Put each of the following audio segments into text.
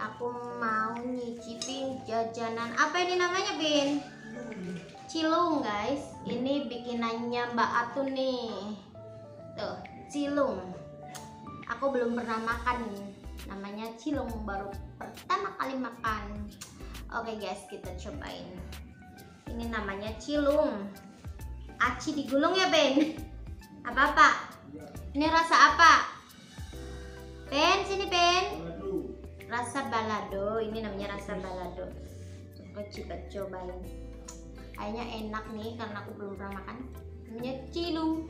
aku mau nyicipin jajanan. Apa ini namanya Bin? Cilung guys. Ini bikinannya Mbak Atun nih. Tuh cilung. Aku belum pernah makan. Namanya cilung baru pertama kali makan. Oke guys kita cobain. Ini namanya cilung. Aci digulung ya Ben apa apa ini rasa apa rasa balado ini namanya rasa balado. Coba coba cobain. Kayaknya enak nih karena aku belum pernah makan. Namanya cilung.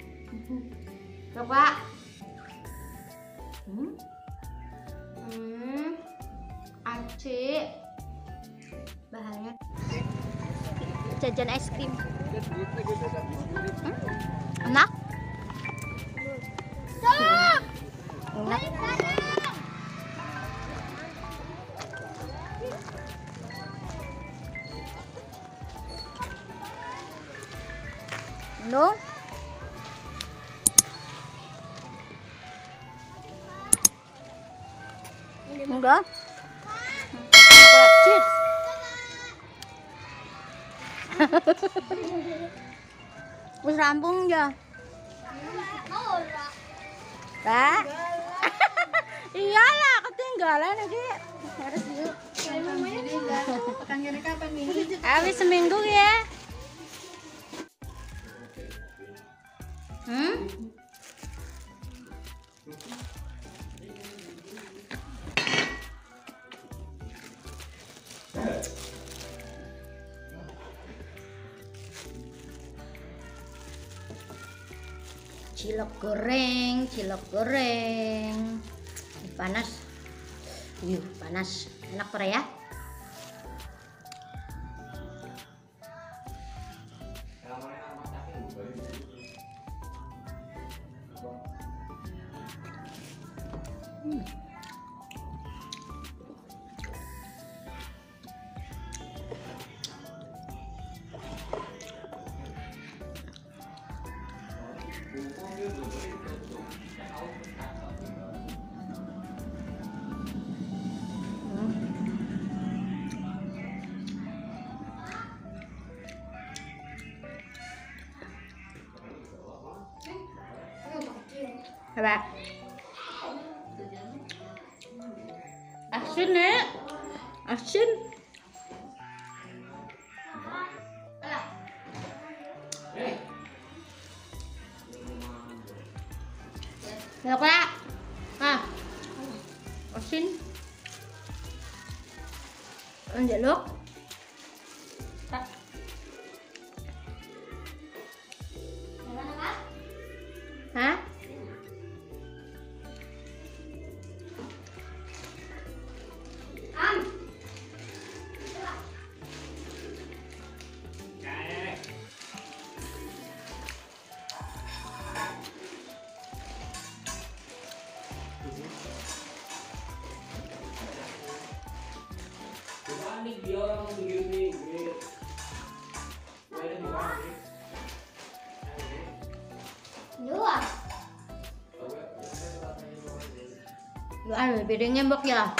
Coba. Hmm. Hmm. Aci. Bahannya. Jajan es krim. Hmm, enak. Enak No? Enggak. Enggak, cheers. Wis rampung ya. Pak. Iyalah ketinggalan iki. Harus yuk. Habis seminggu ya. Hmm? Cilok goreng, cilok goreng. Panas. Yuh, panas. Enak pernah ya? Coba. xin nè. À, Action được ra à. Action ăn dễ nước Panik dia orang begini. Di. Lu ambil piringnya mbok ya.